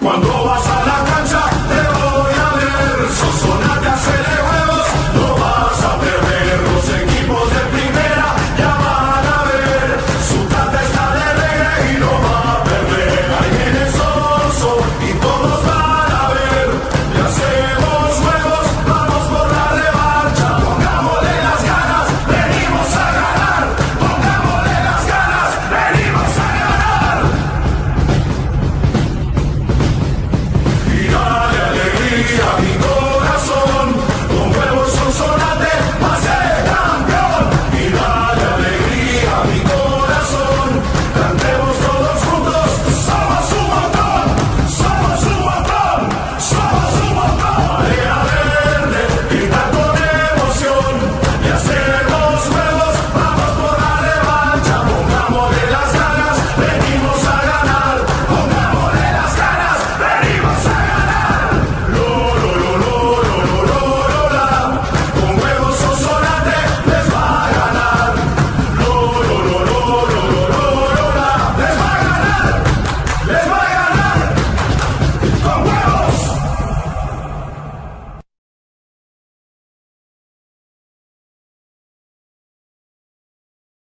Cuando vas a